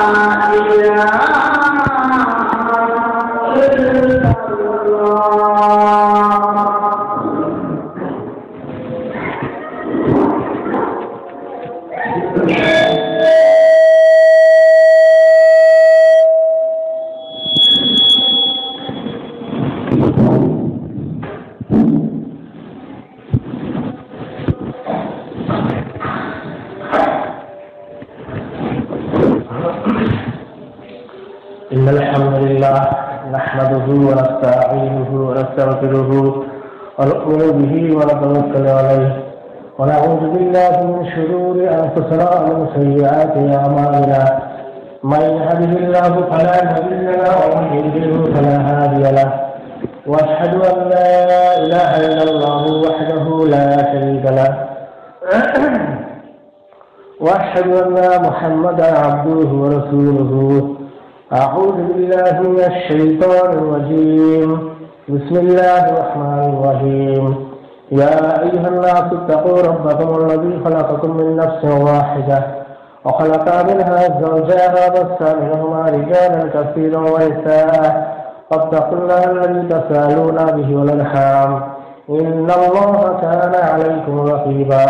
إن محمدا عبده ورسوله. أعوذ بالله من الشيطان الرجيم. بسم الله الرحمن الرحيم. يا أيها الناس اتقوا ربكم الذي خلقكم من نفس واحدة وخلق منها زوجها وبث منهما رجالا كثيرا ونساء. واتقوا الله الذي تسالون به والأرحام. إن الله كان عليكم رقيبا.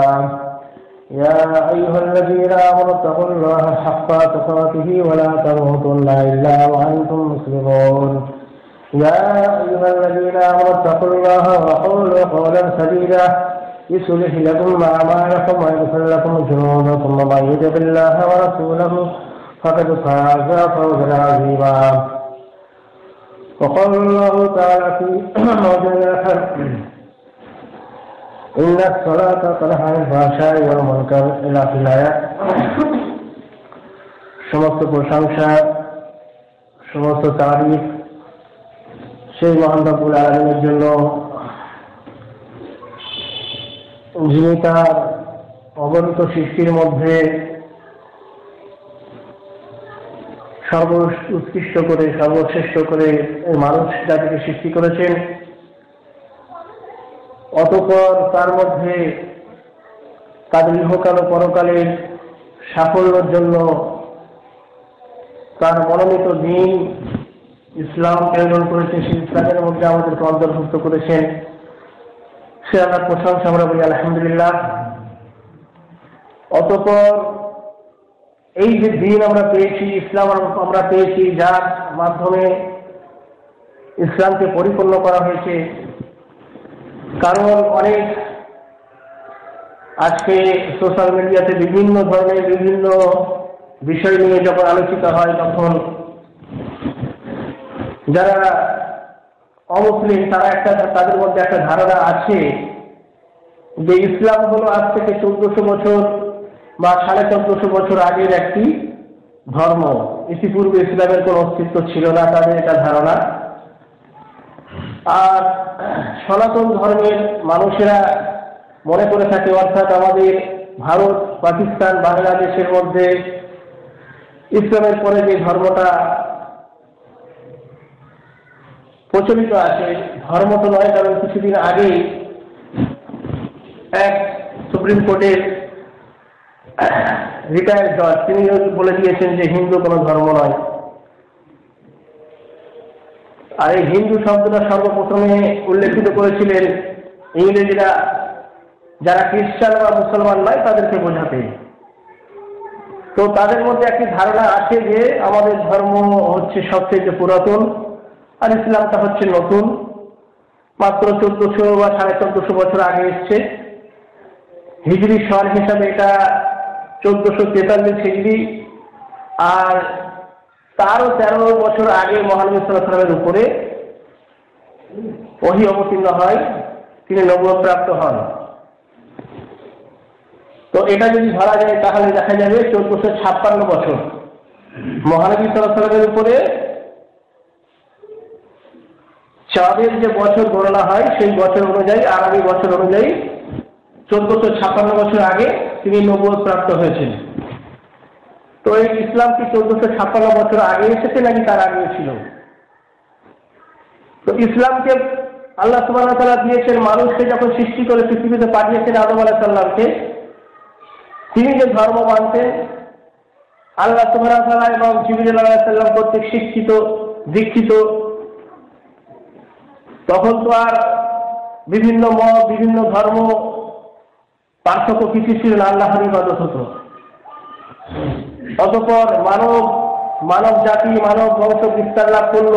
يا أيها الذين آمنوا اتقوا الله حق تقاته ولا تموتن إلا وأنتم مسلمون. يا أيها الذين آمنوا اتقوا الله وقولوا قولا سديدا. يصلح لكم أعمالكم ويغفر لكم ذنوبكم ومن يطع الله ورسوله فقد فاز فوزا عظيما. وقال الله تعالى في موضع آخر إن الصلاة تنهى عن الفحشاء والمنكر إلى في الآيات সমস্ত প্রশংসা সমস্ত তারিফ সেই মহান রব্বুল আলমের জন্য যিনি তার অগণিত সৃষ্টির মধ্যে সর্ব উৎকৃষ্ট করে সর্বশ্রেষ্ঠ করে এই মানুষ জাতিকে সৃষ্টি করেছেন অতপর তার মধ্যে তাদের ইহকাল ও পরকালের সাফল্যের জন্য তার মনোনীত দিন ইসলাম প্রেরণ করেছেন সেই ইসলামের মধ্যে আমাদেরকে অন্তর্ভুক্ত করেছেন সে আল্লাহ প্রশংসা আমরা বলি, আলহামদুলিল্লাহ। অতপর এই যে দিন আমরা পেয়েছি, ইসলাম আমরা পেয়েছি, যার মাধ্যমে ইসলামকে পরিপূর্ণ করা হয়েছে কারণ অনেক আজকে সোশ্যাল মিডিয়াতে বিভিন্ন ধরনের বিভিন্ন বিষয় নিয়ে যখন আলোচিত হয়, তখন যারা অমুসলিম, তারা একটা, তাদের মধ্যে একটা ধারণা আছে যে ইসলাম হলো আজ থেকে চোদ্দশো বছর বা সাড়ে চোদ্দশো বছর আগের একটি ধর্ম। ইতিপূর্বে ইসলামের কোনো অস্তিত্ব ছিল না, তাদের এটা ধারণা। আর সনাতন ধর্মের মানুষেরা মনে করে থাকে, অর্থাৎ আমাদের ভারত, পাকিস্তান, বাংলাদেশের মধ্যে ইসলামের পরে যে ধর্মটা প্রচলিত আছে, ধর্ম তো নয়, কারণ কিছুদিন আগেই এক সুপ্রিম কোর্টের রিটায়ার্ড জজ তিনি বলে দিয়েছেন যে হিন্দু কোনো ধর্ম নয়। আর এই হিন্দু শব্দটা সর্বপ্রথমে উল্লেখিত করেছিলেন ইংরেজরা, যারা খ্রিস্টান বা মুসলমান নয়, তাদেরকে বোঝাতে। তো তাদের মধ্যে একটি ধারণা আছে যে, আমাদের ধর্ম হচ্ছে সবচেয়ে পুরাতন, আর ইসলামটা হচ্ছে নতুন। মাত্র চোদ্দশো বা সাড়ে চোদ্দশো বছর আগে এসছে। হিজড়ি সন হিসাবে এটা চোদ্দশো তেতাল্লিশ হিজড়ি আর তারও তেরো বছর আগে মহানবী সাল্লামের উপরে ওহি অবতীর্ণ হয়, তিনি নবপ্রাপ্ত হন। তো এটা যদি ধরা যায়, তাহলে দেখা যাবে চোদ্দশো ছাপ্পান্ন বছর। মহানবী সাল্লামের উপরে চাঁদের যে বছর গণনা হয়, সেই বছর অনুযায়ী আগামী বছর অনুযায়ী চোদ্দশো ছাপ্পান্ন বছর আগে তিনি নবুয় প্রাপ্ত হয়েছেন। এই ইসলাম কি চোদ্দশো ছাপ্পান্ন বছর আগে এসেছে নাকি তার আগে ছিল? তো ইসলামকে আল্লাহ সুবাহ দিয়েছেন মানুষকে যখন সৃষ্টি করে পৃথিবীতে পাঠিয়েছেন আদম আলাহ সাল্লামকে তিনি যে ধর্ম মানতেন, আল্লাহ সুবাহ এবং জিবির আলাহিসাল্লাম কর্তৃক শিক্ষিত, দীক্ষিত, তখন তো আর বিভিন্ন মত, বিভিন্ন ধর্ম পার্থক্য কিছু ছিল না, আল্লাহর ইবাদত হতো। অতপর মানব মানব জাতি, মানব বংশ বিস্তার লাভ করল।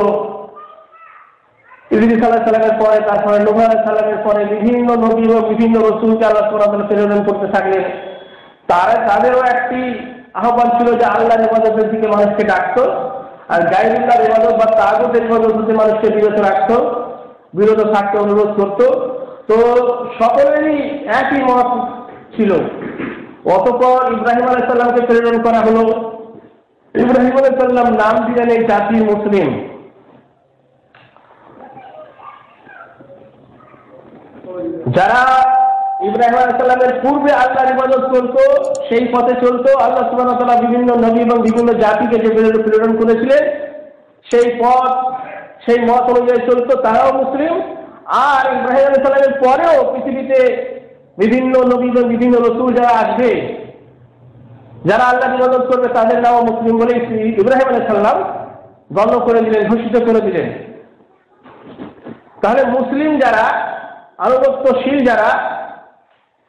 ইদ্রিস আলাহ সালামের পরে, তারপরে নূহ আলাহ সালামের পরে বিভিন্ন নবী ও বিভিন্ন রসুলকে আল্লাহ সুরাহ প্রেরণ করতে থাকলেন। তারা, তাদেরও একটি আহ্বান ছিল যে আল্লাহর ইবাদতের দিকে মানুষকে ডাকতো আর গাইরুল্লাহর ইবাদত বা তাগতের ইবাদত হতে মানুষকে বিরত রাখতো, বিরত থাকতে অনুরোধ করতো। তো সকলেরই একই মত ছিল। অতপর ইব্রাহিম আলাইসাল্লামকে প্রেরণ করা হলো। ইব্রাহিম আলাইসাল্লাম নাম দিলেন এই জাতির মুসলিম। যারা ইব্রাহিম আলাইসাল্লামের পূর্বে আল্লাহর ইবাদত করতো সেই পথে চলতো, আল্লাহ সুবাহ বিভিন্ন নবী এবং বিভিন্ন জাতিকে যে প্রেরণ করেছিলেন, সেই পথ, সেই মত অনুযায়ী চলতো, তারাও মুসলিম। আর ইব্রাহিম আলাইসাল্লামের পরেও পৃথিবীতে বিভিন্ন নবী বিভিন্ন রসুল যারা আসবে, যারা আল্লাহ ইবাদত করবে, তাদের নাম মুসলিম বলে ইব্রাহিম আলাইসাল্লাম গণ্য করে দিলেন, ঘোষিত করে দিলেন। তাহলে মুসলিম যারা, আনুগত্যশীল যারা,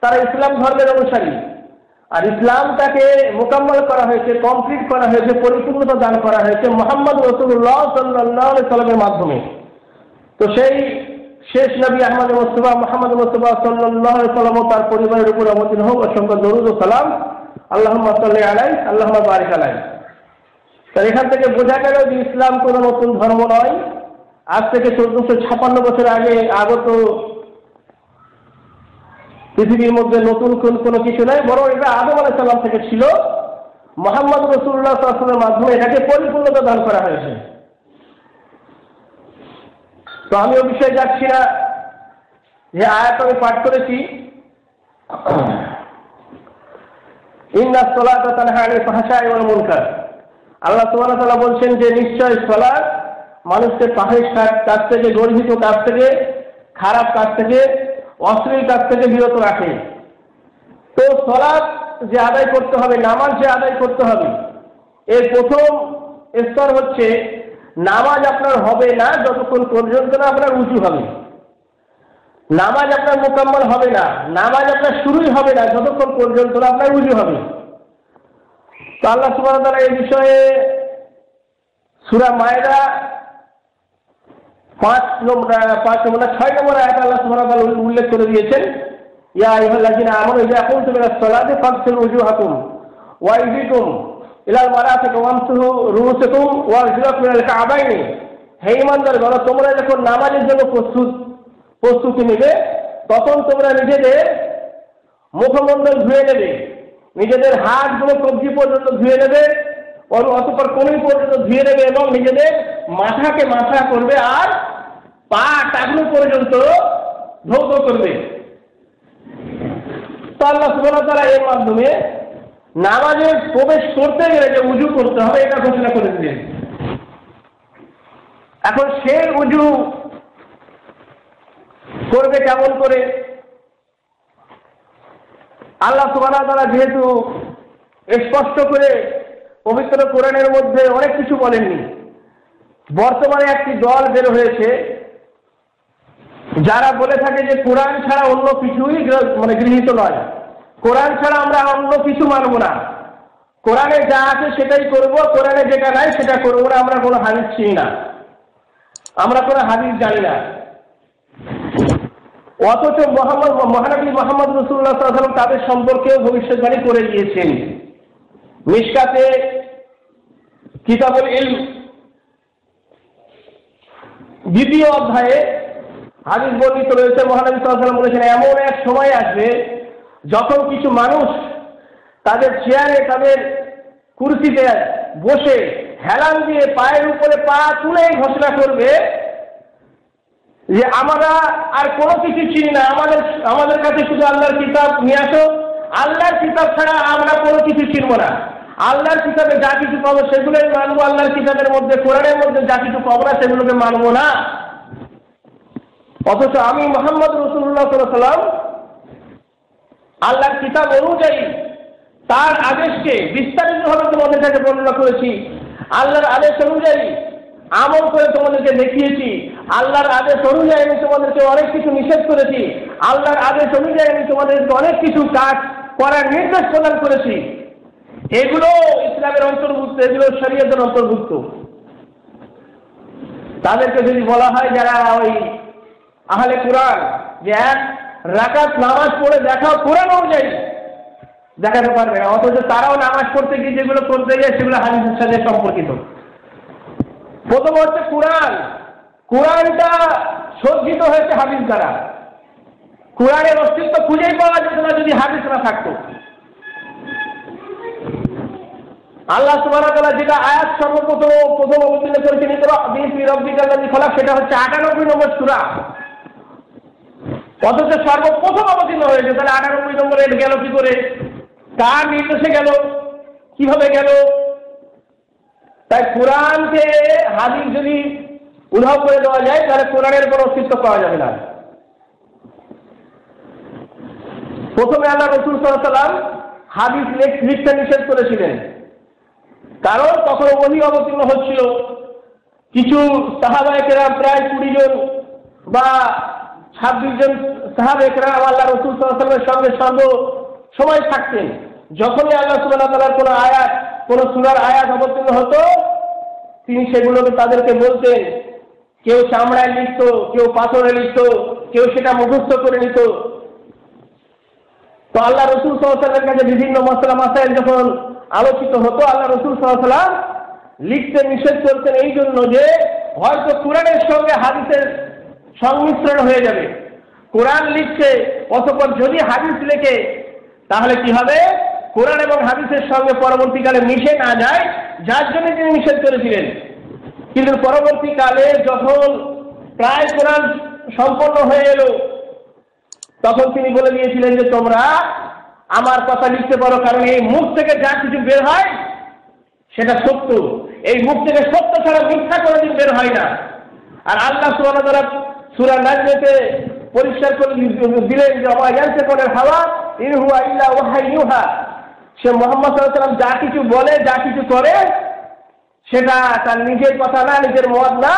তারা ইসলাম ধর্মের অনুসারী। আর ইসলামটাকে মোকাম্মল করা হয়েছে কমপ্লিট করা হয়েছে, পরিপূর্ণতা দান করা হয়েছে মোহাম্মদ রসুল্লাহ সাল্লাহ সাল্লামের মাধ্যমে। তো সেই শেষ নবী আহমদ মুস্তফা, মোহাম্মদ মুস্তফা সাল্লাম তার পরিবারের উপর অবতীর্ণ হোক অসংখ্য দরুদ সালাম। আল্লাহ আলাই আল্লাহ বারিক আলাই। তার এখান থেকে বোঝা গেল যে ইসলাম কোনো নতুন ধর্ম নয়। আজ থেকে চোদ্দশো ছাপান্ন বছর আগে আগত পৃথিবীর মধ্যে নতুন কোনো কিছু নয় বরং এটা আদম আলাই সাল্লাম থেকে ছিল। মোহাম্মদ রসুল্লাহ সাল্লামের মাধ্যমে এটাকে পরিপূর্ণতা দান করা হয়েছে। তো আমি ও বিষয়ে যাচ্ছি না। যে আয়াত আমি পাঠ করেছি। আল্লাহ তাআলা বলছেন যে, নিশ্চয় সলাত মানুষকে পাহের কাছ থেকে গর্বিত কাজ থেকে, খারাপ কাজ থেকে, অশ্লীল কাজ থেকে বিরত রাখে। তো সলাৎ যে আদায় করতে হবে, নামাজ যে আদায় করতে হবে, এর প্রথম স্তর হচ্ছে নামাজ আপনার হবে না, যতক্ষণ পর্যন্ত না আপনার উঁচু হবে। নামাজ আপনার মোকাম্মল হবে না, নামাজ আপনার শুরুই হবে না, যতক্ষণ পর্যন্ত না আপনার উঁচু হবে। তো আল্লাহ সুবাহ তারা এই বিষয়ে সুরা মায়েরা পাঁচ নম্বর পাঁচ নম্বর ছয় নম্বর আয়াত আল্লাহ সুবাহ উল্লেখ করে দিয়েছেন, ইয়া আইহাল্লাযিনা আমানু ইযা কুনতুম ইলা সলাতি ফাগসিলু ওয়ুজুহাকুম ওয়া আইদিকুম ইলাল মারাফিক ওয়ামসুহু রুউসাকুম ওয়া আরজুলাকুম ইলাল কাবাইনি। হে ঈমানদারগণ তোমরা যখন নামাজের জন্য প্রস্তুত, প্রস্তুতি নেবে, তখন তোমরা নিজেদের মুখমণ্ডল ধুয়ে নেবে, নিজেদের হাতগুলো কবজি পর্যন্ত ধুয়ে নেবে অতপর কনুই পর্যন্ত ধুয়ে নেবে এবং নিজেদের মাথাকে মাথা করবে আর পা টাকলু পর্যন্ত ধৌত করবে। তো আল্লাহ সুবহানাহু তাআলা এর মাধ্যমে নামাজে প্রবেশ করতে গেলে যে উজু করতে হবে, এটা ঘোষণা করে দিলেন। এখন সে উজু করবে কেমন করে? আল্লাহ সুবহানাহু তারা যেহেতু স্পষ্ট করে পবিত্র কোরআনের মধ্যে অনেক কিছু বলেননি, বর্তমানে একটি দল বের হয়েছে, যারা বলে থাকে যে কোরআন ছাড়া অন্য কিছুই মানে গৃহীত নয়। কোরআন ছাড়া আমরা অন্য কিছু মানব না। কোরআনে যা আছে সেটাই করব, কোরআনে যেটা নাই সেটা করব না, আমরা কোনো হাদিস চিনি না। আমরা কোনো হাদিস জানি না। অথচ মোহাম্মদ, মহানবী মোহাম্মদ রসুল্লাহ সাল্লাম তাদের সম্পর্কেও ভবিষ্যৎবাণী করে গিয়েছেন মিসকাতে কিতাবুল ইল দ্বিতীয় অধ্যায়ে হাদিস বর্ণিত রয়েছে, মহানবী সাল্লাম বলেছেন, এমন এক সময় আসবে যখন কিছু মানুষ তাদের চেয়ারে, তাদের কুর্সিতে বসে হেলান দিয়ে পায়ের উপরে পা তুলেই ঘোষণা করবে যে আমরা আর কোনো কিছু চিনি না। আমাদের আমাদের কাছে শুধু আল্লাহর কিতাব নিয়ে আসো। আল্লাহর কিতাব ছাড়া আমরা কোনো কিছু চিনব না। আল্লাহর কিতাবে যা কিছু পাবো সেগুলোই মানবো। আল্লাহর কিতাবের মধ্যে, কোরআনের মধ্যে যা কিছু পাবো না সেগুলোকে মানবো না। অথচ আমি মোহাম্মদ রসুল্লাহ সাল্লাম আল্লাহর কিতাব অনুযায়ী তার আদেশকে বিস্তারিতভাবে তোমাদের কাছে বর্ণনা করেছি। আল্লাহর আদেশ অনুযায়ী আমল করে তোমাদেরকে দেখিয়েছি। আল্লাহর আদেশ অনুযায়ী আমি তোমাদেরকে অনেক কিছু নিষেধ করেছি। আল্লাহর আদেশ অনুযায়ী আমি তোমাদেরকে অনেক কিছু কাজ করার নির্দেশ প্রদান করেছি। এগুলো ইসলামের অন্তর্ভুক্ত, এগুলো শরীয়তের অন্তর্ভুক্ত। তাদেরকে যদি বলা হয় যারা ওই আহলে কোরআন, যে এক রাকাত নামাজ পড়ে দেখাও কোরআন অনুযায়ী দেখাতে পারবে না। অথচ তারাও নামাজ পড়তে গিয়ে যেগুলো করতে গিয়ে সেগুলো হাদিসের সাথে সম্পর্কিত। প্রথম হচ্ছে কোরআন। কোরআনটা সজ্জিত হয়েছে হাদিস দ্বারা। কোরআনের অস্তিত্ব খুঁজেই পাওয়া যেত না যদি হাদিস না থাকতো। আল্লাহ সুবাহ যেটা আয়াত সর্বপ্রথম প্রথম অবতীর্ণ করেছেন রব্বিকাল্লাদি খোলা সেটা হচ্ছে আটানব্বই নম্বর সুরা। অথচ সর্বপ্রথম অবতীর্ণ হয়েছে, তাহলে আটানব্বই নম্বরে গেল কি করে? কার নির্দেশে গেল? কীভাবে গেল? তাই কোরআনকে হাদিস যদি উধাও করে দেওয়া যায়, তাহলে কোরআনের কোনো অস্তিত্ব পাওয়া যাবে না। প্রথমে আল্লাহ রসুল সাল্লাম হাদিস লিখতে নিষেধ করেছিলেন। কারণ তখন ওহি অবতীর্ণ হচ্ছিল। কিছু সাহাবাহিকেরা প্রায় কুড়ি জন বা ছাব্বিশ জন সাহাব সাহাবেকরা আল্লাহ রসুল সাল্লামের সঙ্গে সর্ব সময় থাকতেন। যখনই আল্লাহ সুবাহ তালার কোনো আয়াত, কোনো সুরার আয়াত অবতীর্ণ হতো, তিনি সেগুলোকে তাদেরকে বলতেন। কেউ চামড়ায় লিখত, কেউ পাথরে লিখত, কেউ সেটা মুখস্থ করে নিত। তো আল্লাহ রসুল সাল্লামের কাছে বিভিন্ন মশলা মাসাইল যখন আলোচিত হতো, আল্লাহ রসুল সাল্লাম লিখতে নিষেধ করতেন এই জন্য যে, হয়তো কোরআনের সঙ্গে হাদিসের সংমিশ্রণ হয়ে যাবে। কোরআন লিখছে, অতপর যদি হাদিস লেখে, তাহলে কি হবে? কোরআন এবং হাদিসের সঙ্গে পরবর্তীকালে মিশে না যায়, যার জন্য তিনি নিষেধ করেছিলেন। কিন্তু পরবর্তীকালে যখন প্রায় কোরআন সম্পন্ন হয়ে এলো, তখন তিনি বলে দিয়েছিলেন যে, তোমরা আমার কথা লিখতে পারো, কারণ এই মুখ থেকে যা কিছু বের হয়, সেটা সত্য। এই মুখ থেকে সত্য ছাড়া মিথ্যা কোনোদিন বের হয় না। আর আল্লাহ সুবাহ সুরা নাজমেতে পরিষ্কার করে দিলেন যে অমায়ানসে করে হাওয়া ইনহুয়া ইল্লা ওহাই ইউহা সে মোহাম্মদ সাল্লাম যা কিছু বলে, যা কিছু করে, সেটা তার নিজের কথা না, নিজের মত না,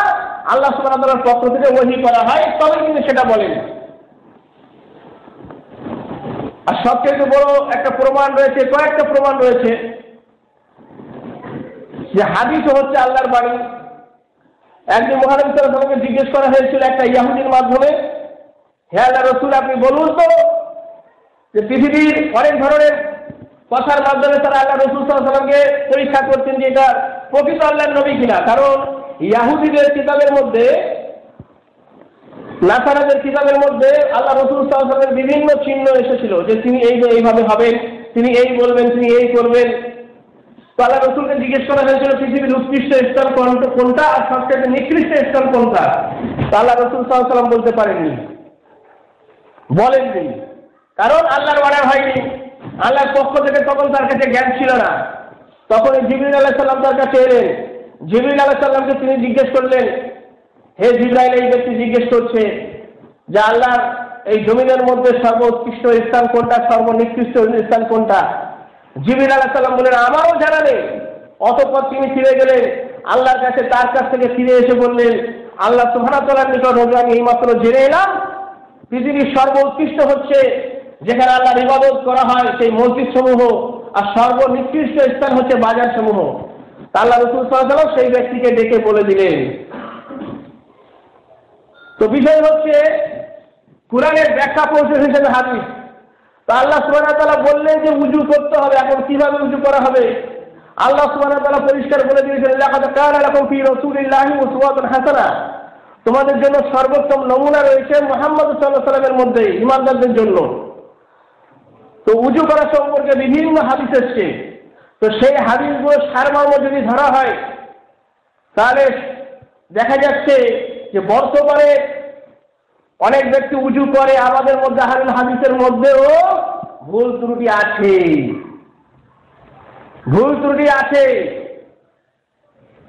আল্লাহ সুবাহ তালার পক্ষ থেকে ওহি করা হয় তবে কিন্তু সেটা বলেন আর সবচেয়ে বড় একটা প্রমাণ রয়েছে, কয়েকটা প্রমাণ রয়েছে। যে হাদিস হচ্ছে আল্লাহর বাণী। একদিন মহানবী সাল্লামকে জিজ্ঞেস করা হয়েছিল একটা ইয়াহুদির মাধ্যমে, হে আল্লাহ রসুল, আপনি বলুন তো যে পৃথিবীর অনেক ধরনের কথার মাধ্যমে তারা আল্লাহ রসুল সাল্লামকে পরীক্ষা করতেন যে এটা প্রকৃত আল্লাহর নবী কিনা। কারণ ইয়াহুদিদের কিতাবের মধ্যে, নাসারাদের কিতাবের মধ্যে আল্লাহ রসুল সাল্লামের বিভিন্ন চিহ্ন এসেছিল যে তিনি এই এইভাবে হবেন, তিনি এই বলবেন, তিনি এই করবেন। আল্লাহ রসুলকে জিজ্ঞেস করা হয়েছিল, পৃথিবীর উৎকৃষ্ট স্থান কোনটা আর সবচেয়ে নিকৃষ্ট স্থান কোনটা? আল্লাহ রসুল সাল্লাম বলতে পারেননি। বলেননি। কারণ আল্লাহর বাড়া হয়নি। আল্লাহর পক্ষ থেকে তখন তার কাছে জ্ঞান ছিল না। তখন জিবির আলাহ সাল্লাম তার কাছে এলেন। জিবির আলাহ সাল্লামকে তিনি জিজ্ঞেস করলেন, হে জিব্রাইল, এই ব্যক্তি জিজ্ঞেস করছে যে আল্লাহ এই জমিনের মধ্যে সর্বোৎকৃষ্ট স্থান কোনটা, সর্বনিকৃষ্ট স্থান কোনটা? জিবির আলাহ সাল্লাম বললেন, আমারও জানা নেই। অতঃপর তিনি ফিরে গেলেন। আল্লাহর কাছে তার কাছ থেকে ফিরে এসে বললেন, আল্লাহ সুহানাতলার নিকট হবে আমি এইমাত্র জেনে এলাম। পৃথিবীর সর্বোৎকৃষ্ট হচ্ছে যেখানে আল্লাহর ইবাদত করা হয় সেই মসজিদ সমূহ আর সর্বনিকৃষ্ট স্থান হচ্ছে বাজার সমূহ আল্লাহ রসুল সাল্লাম সেই ব্যক্তিকে ডেকে বলে দিলেন। তো বিষয় হচ্ছে, কোরআনের ব্যাখ্যা পৌঁছে হিসেবে হাদিস। তো আল্লাহ সুবাহ তালা বললেন যে উজু করতে হবে, এখন কীভাবে উজু করা হবে? আল্লাহ সুবাহ তালা পরিষ্কার বলে দিয়েছেন এরকম তোমাদের জন্য সর্বোত্তম নমুনা রয়েছে মোহাম্মদ সাল্লাহ সাল্লামের মধ্যে, ইমানদারদের জন্য। তো উজু করা সম্পর্কে বিভিন্ন হাদিস এসছে। তো সেই হাদিসগুলো সারমর্ম যদি ধরা হয়, তাহলে দেখা যাচ্ছে যে বর্তমানে অনেক ব্যক্তি উজু করে আমাদের মধ্যে হারুল হাদিসের মধ্যেও ভুল ত্রুটি আছে। ভুল ত্রুটি আছে।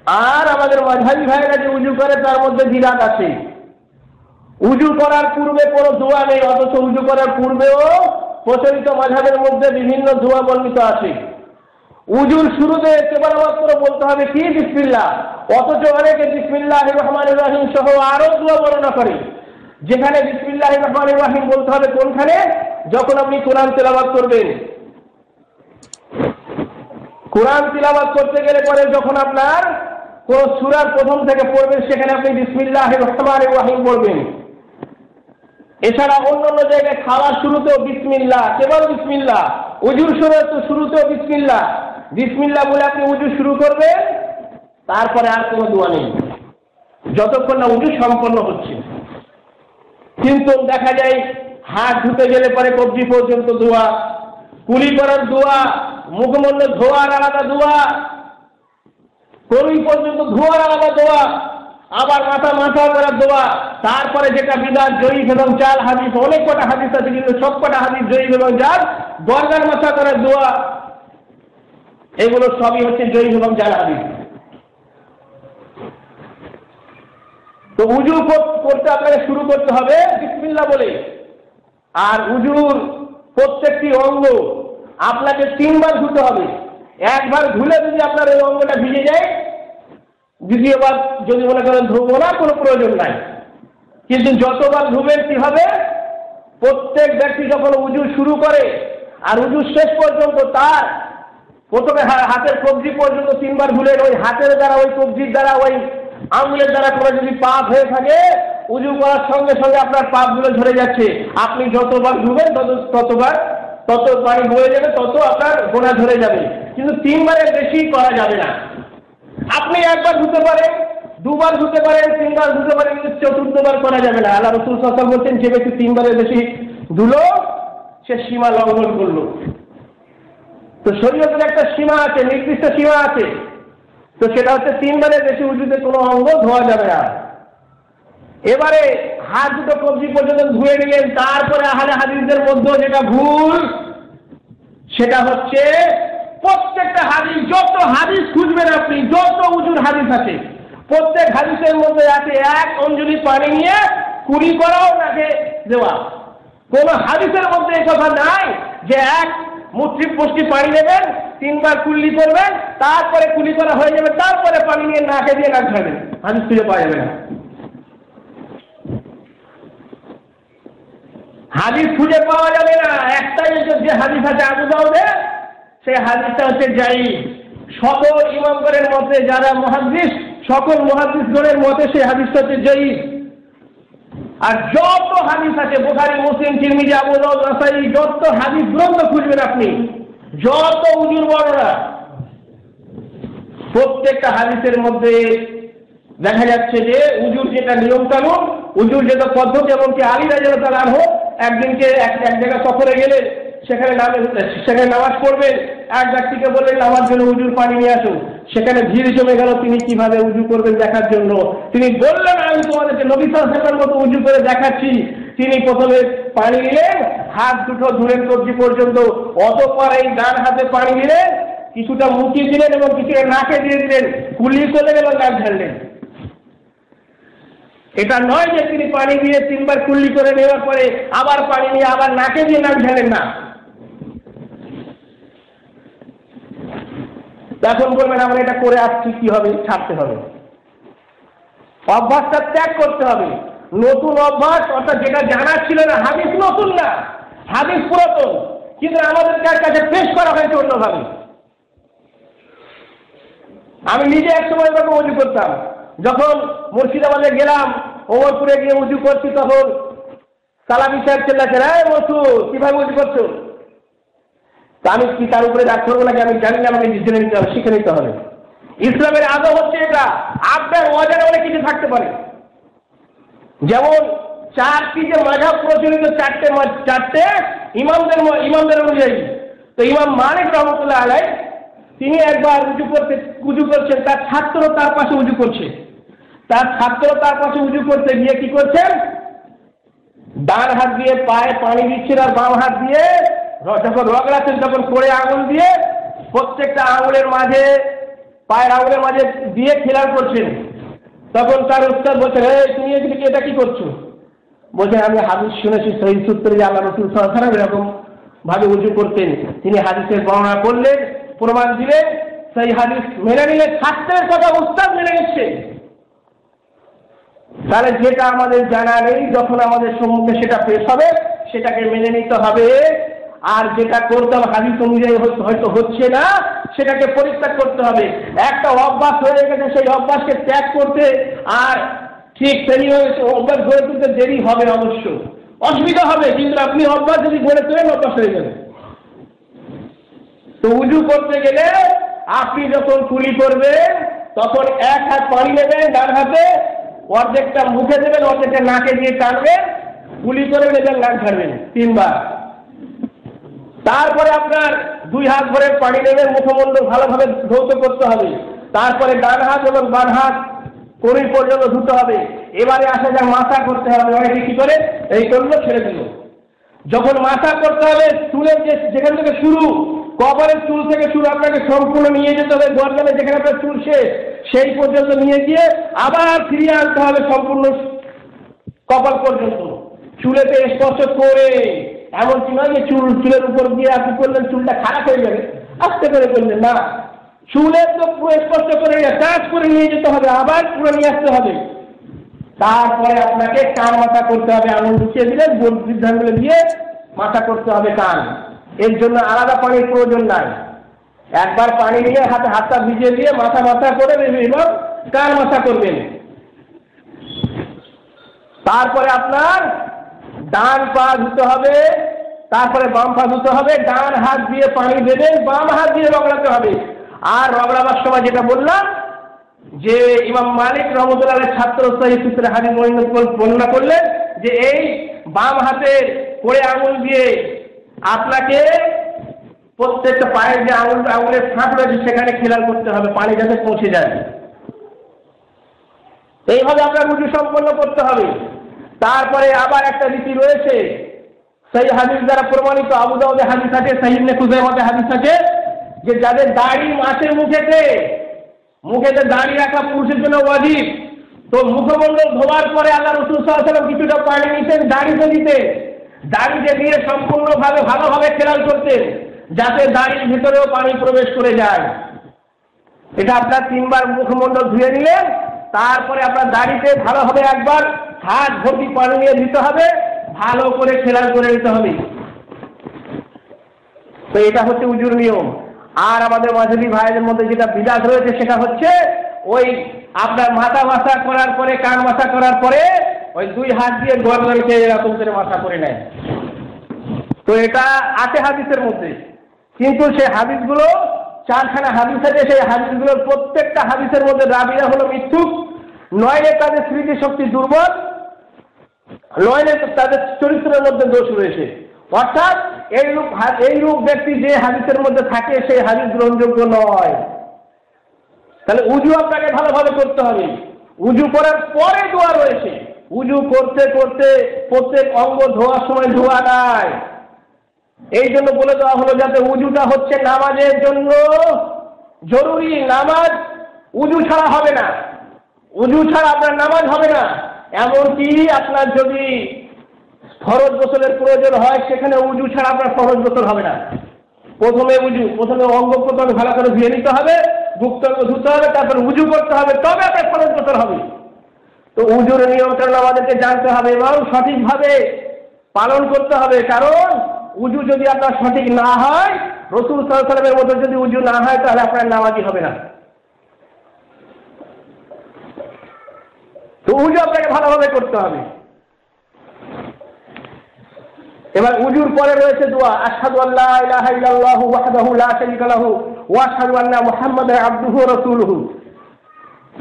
আর আমাদের মাঝারি ভাইরা যে উজু করে, তার মধ্যে বিরাট আছে। উজু করার পূর্বে কোনো দোয়া নেই, অথচ উজু করার পূর্বেও প্রচলিত মাঝাবের মধ্যে বিভিন্ন ধোঁয়া বর্ণিত আছে। উজুর শুরুতে কেবল মাত্র বলতে হবে কি? বিসমিল্লাহ। অথচ অনেকে বিসমিল্লাহ রহমান রাহিম সহ আরও দোয়া বর্ণনা করে। যেখানে বিসমিল্লাহ রহমান রাহিম বলতে হবে, কোনখানে? যখন আপনি কোরআন তেলাবাদ করবেন। কোরআন তিলাবাত করতে গেলে পরে যখন আপনার কোন সুরার প্রথম থেকে পড়বেন, সেখানে আপনি বিসমিল্লাহ রহমান রাহিম বলবেন। এছাড়া অন্য অন্য জায়গায় খাওয়ার শুরুতেও বিসমিল্লাহ, কেবল বিসমিল্লাহ। উজুর শুরু শুরুতেও বিসমিল্লা বিসমিল্লা বলে আপনি উজু শুরু করবেন, তারপরে আর কোনো দোয়া নেই। যতক্ষণ না উজু সম্পন্ন হচ্ছে। কিন্তু দেখা যায়, হাত ধুতে গেলে পরে কবজি পর্যন্ত দোয়া কুলি করার দোয়া মুখমন্ড ধোয়ার আলাদা ধোয়া কলুই পর্যন্ত ধোয়ার আলাদা ধোয়া, আবার মাথা মাথা করার দোয়া তারপরে যেটা বিদাত জয়ীফ এবং চাল হাদিস, অনেক কটা হাদিস আছে, কিন্তু সব কটা হাদিস জয়ীফ এবং জাল গরগার মাথা করার দোয়া এগুলো সবই হচ্ছে জয়ীফ এবং জাল হাদিস। তো উজু করতে আপনাকে শুরু করতে হবে বিসমিল্লা বলে। আর উজুর প্রত্যেকটি অঙ্গ আপনাকে তিনবার ধুতে হবে। একবার ধুলে যদি আপনার ওই অঙ্গটা ভিজে যায়, দ্বিতীয়বার যদি মনে করেন ধুবো না, কোনো প্রয়োজন নাই। কিন্তু যতবার ধুবেন কি হবে প্রত্যেক ব্যক্তি যখন উজু শুরু করে, আর উজু শেষ পর্যন্ত তার, প্রথমে হাতের কবজি পর্যন্ত তিনবার ধুলেন, ওই হাতের দ্বারা, ওই কবজির দ্বারা, ওই আঙুলের দ্বারা কোনো যদি পাপ হয়ে থাকে, উজু করার সঙ্গে সঙ্গে আপনার পাপগুলো ঝরে যাচ্ছে। আপনি যতবার ধুবেন তত ততবার তত পানি বয়ে যাবে, তত আপনার গোনা ধরে যাবে। কিন্তু তিনবারের বেশি করা যাবে না। আপনি একবার ধুতে পারেন, দুবার ধুতে পারেন, তিনবার ধুতে পারেন, কিন্তু চতুর্থবার করা যাবে না। আল্লাহ রসুল সরকার বলছেন, যে ব্যক্তি তিনবারের বেশি ধুলো, সে সীমা লঙ্ঘন করল। তো শরীয়তের একটা সীমা আছে, নির্দিষ্ট সীমা আছে। তো সেটা হচ্ছে তিনবারের বেশি উঁচুতে কোনো অঙ্গ ধোয়া যাবে না। এবারে হাত দুটো কবজি পর্যন্ত ধুয়ে নিলেন, তারপরে আহারে হাদিসদের মধ্যে যেটা ভুল, সেটা হচ্ছে প্রত্যেকটা হাদিস, যত হাদিস খুঁজবেন আপনি, যত উজুর হাদিস আছে, প্রত্যেক হাদিসের মধ্যে আছে এক অঞ্জলি পানি নিয়ে কুড়ি করাও তাকে দেওয়া। কোন হাদিসের মধ্যে এই কথা নাই যে এক মুঠি পুষ্টি পানি নেবেন তিনবার কুল্লি করবেন তারপরে কুলি করা হয়ে যাবে, তারপরে পানি নিয়ে নাকে দিয়ে নাক খাবেন হাদিস খুঁজে পাওয়া যাবে না। হাদিস খুঁজে পাওয়া যাবে না। একটাই যে হাদিস আছে আবু দাউদে, সেই হাদিসটা হচ্ছে যাই সকল ইমামগণের মতে যারা মহাদিস সকল মহাদিসগণের মতে সেই হাদিসটা হচ্ছে জয়ী আর যত হাদিস আছে, বোখারি, মুসলিম চিরমিজি আবু দাউদ, নাসাই, যত হাদিস গ্রন্থ খুঁজবেন আপনি যত উজুর বর্ণনা, প্রত্যেকটা হাদিসের মধ্যে দেখা যাচ্ছে যে উজুর যেটা নিয়ম কানুন, উজুর যেটা পদ্ধতি এমনকি আলী রাজা তার হোক একদিনকে এক এক জায়গায় সফরে গেলেন সেখানে নামে সেখানে নামাজ পড়বেন, এক ব্যক্তিকে বললেন, নামার জন্য উজুর পানি নিয়ে আসুন সেখানে ভিড় জমে গেল, তিনি কীভাবে উজু করবেন দেখার জন্য? তিনি বললেন, আমি তোমাদেরকে নবী সাহেবের মতো উজু করে দেখাচ্ছি। তিনি প্রথমে পানি নিলেন হাত দুটো ধুলেন কবজি পর্যন্ত, অতপর এই ডান হাতে পানি দিলেন কিছুটা মুখে দিলেন এবং কিছুটা নাকে দিয়ে দিলেন কুলি করলেন এবং নাক ঝাড়লেন। এটা নয় যে তিনি পানি দিয়ে তিনবার কুল্লি করে নেওয়ার পরে আবার পানি নিয়ে আবার নাকে দিয়ে নাক ঝালেন না। এখন বলবেন আমরা এটা করে আসছি, কি হবে? ছাড়তে হবে। অভ্যাসটা ত্যাগ করতে হবে। নতুন অভ্যাস, অর্থাৎ যেটা জানা ছিল না, হাদিস নতুন না, হাদিস পুরাতন, কিন্তু আমাদের কাছে পেশ করা হয়েছে অন্যভাবে। আমি নিজে এক সময় এরকম উজু করতাম। যখন মুর্শিদাবাদে গেলাম, ওমরপুরে গিয়ে উজু করছি, তখন সালামি সাহেব চেল্লাছে হ্যাঁ মসু কীভাবে উজু করছ? তা আমি কি তার উপরে রাগ করব নাকি? আমি জানি না, আমাকে জেনে নিতে হবে, শিখে নিতে হবে। ইসলামের আদৌ হচ্ছে এটা আপনার অজানে অনেক কিছু থাকতে পারে। যেমন চারটি যে মাঝাব প্রচলিত চারটে চারটে ইমামদের ইমামদের অনুযায়ী। তো ইমাম মালিক রহমতুল্লাহ আলাই, তিনি একবার উজু করতে উজু করছেন, তার ছাত্র তার পাশে উজু করছে। তার ছাত্র তার পাশে উজু করতে গিয়ে কি করছেন? ডান হাত দিয়ে পায়ে পানি দিচ্ছেন আর বাম হাত দিয়ে যখন রগড়াচ্ছেন, তখন করে আঙুল দিয়ে প্রত্যেকটা আঙুলের মাঝে পায়ের আঙুলের মাঝে দিয়ে খেলার করছেন। তখন তার উত্তর বলছে, এই, তুমি এদিকে এটা কি করছ? বলছে, আমি হাদিস শুনেছি, সেই সূত্রে যে আল্লাহ রসুল সাল্লাম এরকম ভাবে উজু করতেন। তিনি হাদিসের বর্ণনা করলেন, প্রমাণ দিলেন, সেই হাদিস মেনে নিলে শাস্ত্রের কথা উস্তাদ মেনে নিচ্ছে। তাহলে যেটা আমাদের জানা নেই, যখন আমাদের সম্মুখে সেটা পেশ হবে, সেটাকে মেনে নিতে হবে আর যেটা করতাম হাদিস অনুযায়ী হয়তো- হচ্ছে না, সেটাকে পরিত্যাগ করতে হবে। একটা অভ্যাস হয়ে গেছে, সেই অভ্যাসকে ত্যাগ করতে আর ঠিক তেমনি অভ্যাস গড়ে তুলতে দেরি হবে অবশ্য। অসুবিধা হবে, কিন্তু আপনি অভ্যাস যদি গড়ে তোলেন, অভ্যাস হয়ে যাবে। তো উজু করতে গেলে আপনি যখন কুলি করবেন, তখন এক হাত পানি নেবেন, ডান হাতে অর্ধেকটা মুখে দেবেন, অর্ধেকটা নাকে দিয়ে টানবেন, কুলি করে নেবেন, নাক ছাড়বেন তিনবার। তারপরে আপনার দুই হাত ভরে পানি নেবেন মুখমণ্ডল ভালোভাবে ধৌত করতে হবে। তারপরে ডান হাত এবং বাম হাত কড়ি পর্যন্ত ধুতে হবে। এবারে আসা যাক মাথা করতে হবে। অনেকে কি করে? এই করল ছেড়ে দিল। যখন মাথা করতে হবে চুলের যে যেখান থেকে শুরু, কবরের চুল থেকে শুরু আপনাকে সম্পূর্ণ নিয়ে যেতে হবে। গর্দানে যেখানে আপনার চুল শেষ, সেই পর্যন্ত নিয়ে গিয়ে আবার ফিরিয়ে আনতে হবে সম্পূর্ণ কপাল পর্যন্ত। চুলেতে স্পর্শ করে এমনকি নয় যে চুল, চুলের উপর দিয়ে আপনি করলেন চুলটা খারাপ হয়ে যাবে। আস্তে করে করলেন, না। চুলের তো স্পর্শ করে টাচ করে নিয়ে যেতে হবে, আবার পুরো নিয়ে আসতে হবে। তারপরে আপনাকে কান মাথা করতে হবে, আঙুল ঢুকিয়ে দিলে বৃদ্ধাঙ্গুলে দিয়ে মাথা করতে হবে কান। এর জন্য আলাদা পানির প্রয়োজন নাই। একবার পানি নিয়ে হাতে হাতটা ভিজিয়ে দিয়ে মাথা মাথা করে এবং কান মাথা করবেন। তারপরে আপনার ডান পা ধুতে হবে, তারপরে বাম পা ধুতে হবে, ডান হাত দিয়ে পানি দেবেন বাম হাত দিয়ে রগড়াতে হবে। আর রগড়াবার সময় যেটা বললাম, যে ইমাম মালিক রহমতুল্লাহ ছাত্র সহিদ সূত্রে হাজির বর্ণনা করলেন যে এই বাম হাতে করে আঙুল দিয়ে আপনাকে প্রত্যেকটা পায়ের যে আঙুল, আঙুলের ফাঁক রয়েছে সেখানে খেলাল করতে হবে, পানি যাতে পৌঁছে যায়। এইভাবে আপনার রুটি সম্পন্ন করতে হবে। তারপরে আবার একটা রীতি রয়েছে। সেই হাদিস দ্বারা প্রমাণিত, আবু দাউদে হাদিস আছে সাহিবনে খুজাইমাতে হাদিস আছে, যে যাদের দাড়ি মাছের মুখেতে মুখেতে দাড়ি রাখা পুরুষের জন্য ওয়াজিব, তো মুখমণ্ডল ধোয়ার পরে আল্লাহ রসুল সাল্লাম কিছুটা পানি নিতেন দাড়িতে দিতেন দাড়িতে দিয়ে সম্পূর্ণভাবে ভালোভাবে খেয়াল করতেন, যাতে দাড়ির ভিতরেও পানি প্রবেশ করে যায়। এটা আপনার তিনবার মুখমণ্ডল ধুয়ে নিলেন, তারপরে আপনার দাড়িতে ভালোভাবে একবার হাত ভর্তি পানি নিয়ে দিতে হবে, ভালো করে খেলাল করে নিতে হবে। তো এটা হচ্ছে উজুর নিয়ম। আর আমাদের মাঝারি ভাইদের মধ্যে যেটা বিদাত রয়েছে, সেটা হচ্ছে ওই আপনার মাথা মাথা করার পরে, কান মাথা করার পরে, ওই দুই হাত দিয়ে গরগরকে এরকম করে মাথা করে নেয়। তো এটা আছে হাদিসের মধ্যে। কিন্তু সেই হাদিসগুলো, চারখানা হাদিস আছে, সেই হাদিসগুলোর প্রত্যেকটা হাদিসের মধ্যে রাবিরা হলো মিথ্যুক নয়নে তাদের স্মৃতিশক্তি দুর্বল নয়নে তাদের চরিত্রের মধ্যে দোষ রয়েছে। অর্থাৎ এই রূপ এই রূপ ব্যক্তি যে হাদিসের মধ্যে থাকে সেই হাদিস গ্রহণযোগ্য নয়। তাহলে উজু আপনাকে ভালোভাবে করতে হবে। উজু করার পরে দোয়া রয়েছে। উজু করতে করতে প্রত্যেক অঙ্গ ধোয়ার সময় ধোয়া নাই। এই জন্য বলে দেওয়া হলো যাতে উজুটা হচ্ছে নামাজের জন্য জরুরি। নামাজ উজু ছাড়া হবে না। উজু ছাড়া আপনার নামাজ হবে না। এমনকি আপনার যদি ফরজ গোসলের প্রয়োজন হয়, সেখানে উজু ছাড়া আপনার ফরজ গোসল হবে না। প্রথমে উজু, প্রথমে অঙ্গ প্রথমে ভালো করে ধুয়ে নিতে হবে গুপ্ত ধুতে হবে, তারপর উজু করতে হবে, তবে আপনার ফরজ গোসল হবে। তো উজুর নিয়ন্ত্রণ আমাদেরকে জানতে হবে এবং সঠিকভাবে পালন করতে হবে, কারণ উজু যদি আপনার সঠিক না হয়, রসুল সাল্লামের মতো যদি উজু না হয়, তাহলে আপনার নামাজি হবে না। তো উজু আপনাকে ভালোভাবে করতে হবে। এবার উজুর পরে রয়েছে দোয়া, আশহাদু আল্লাহ ইলাহা ইল্লাল্লাহু ওয়াহদাহু লা শারীকা লাহু ওয়া আশহাদু আন্না মুহাম্মাদান আবদুহু ওয়া রাসূলুহু।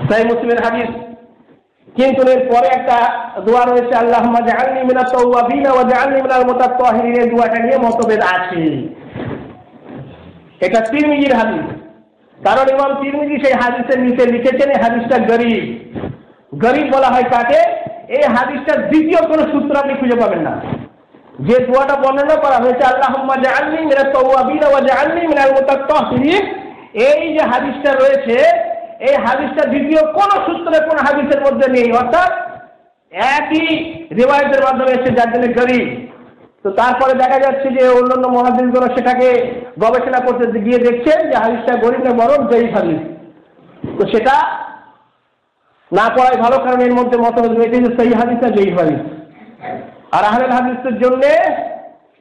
তাই মুসলিমের হাদিস। কিন্তু এর পরে একটা দোয়া রয়েছে, আল্লাহুম্মা জাআলনি মিনাত তাওয়াবিন ওয়া জাআলনি মিনাল মুতাত্তাহিরিন। এই দোয়াটা নিয়ে মতভেদ আছে। এটা তিরমিজির হাদিস। কারণ ইমাম তিরমিজি সেই হাদিসের নিচে লিখেছেন, এই হাদিসটা গরিব। গরিব বলা হয় কাকে? এই হাদিসটার দ্বিতীয় কোনো সূত্র আপনি খুঁজে পাবেন না। যে দোয়াটা বর্ণনা করা হয়েছে মুতাত্তাহিরিন এই যে হাদিসটা রয়েছে, এই হাদিসটা দ্বিতীয় কোন সূত্রে কোন হাদিসের মধ্যে নেই। অর্থাৎ একই রিওয়ায়তের মাধ্যমে এসে যার জন্য গরিব। তো তারপরে দেখা যাচ্ছে যে অন্যান্য মহাদিসগুলো সেটাকে গবেষণা করতে গিয়ে দেখছেন যে হাদিসটা গরিব না বরং জয়ী হাদিস। তো সেটা না পড়াই ভালো, কারণ এর মধ্যে মতভেদ রয়েছে যে সেই হাদিস আর জয়ী হাদিস। আর আহলেল হাদিসের জন্য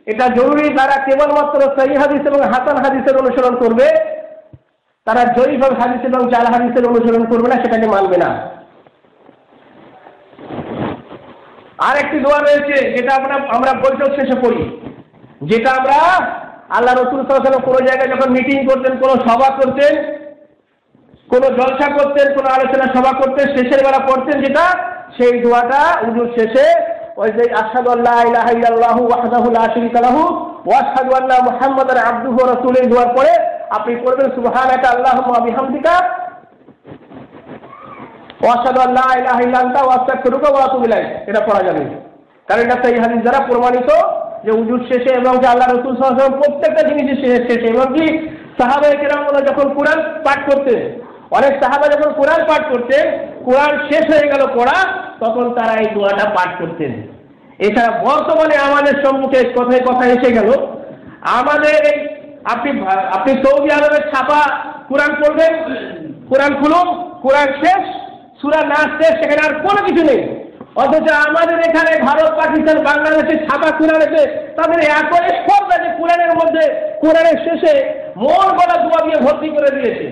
এটা জরুরি তারা কেবলমাত্র সেই হাদিস এবং হাসান হাদিসের অনুসরণ করবে, তারা জয়ীফ হাদিস এবং জাল হাদিসের অনুসরণ করবে না, সেটাকে মানবে না। আর একটি দোয়া রয়েছে, যেটা আমরা আমরা বৈঠক শেষে পড়ি, যেটা আমরা আল্লাহ রসুল কোনো জায়গায় যখন মিটিং করতেন, কোনো সভা করতেন কোনো জলসা করতেন, কোনো আলোচনা সভা করতেন, শেষের বেলা পড়তেন যেটা, সেই দোয়াটা উজুর শেষে, ওই যে আসাদু আল্লাহ ইলাহা ইল্লাল্লাহু ওয়াহদাহু লা শারীকা লাহু ওয়া আশহাদু আন্না মুহাম্মাদান আবদুহু ওয়া রাসূলুহু। দোয়ার পরে আপনি পড়বেন, সুবহানাকা আল্লাহুম্মা ওয়া বিহামদিকা ওয়াশহাদু আল্লা ইলাহা ইল্লা আনতা ওয়া আস্তাগফিরুকা ওয়া আতুবু এটা পড়া যাবে। কারণ এটা সেই হাদিস দ্বারা প্রমাণিত যে উজুর শেষে এবং যে আল্লাহ রসুল সাল্লাল্লাহু প্রত্যেকটা জিনিসের শেষে শেষে। এবং কি সাহাবায়ে কেরামরা যখন কোরআন পাঠ করতেন অনেক সাহাবা যখন কোরআন পাঠ করতেন, কোরআন শেষ হয়ে গেল পড়া, তখন তারা এই দোয়াটা পাঠ করতেন। এছাড়া বর্তমানে আমাদের সম্মুখে কথায় কথা এসে গেল, আমাদের এই আপনি আপনি সৌদি আরবের ছাপা কোরআন পড়বেন, কোরআন খুলুন, কোরআন শেষ, সুরা না শেষ, সেখানে আর কোনো কিছু নেই। অথচ আমাদের এখানে ভারত, পাকিস্তান, বাংলাদেশে ছাপা কোরআন আছে, তাদের এত স্পর্ধা যে কোরআনের মধ্যে, কোরআনের শেষে মোর গলা দোয়া দিয়ে ভর্তি করে দিয়েছে।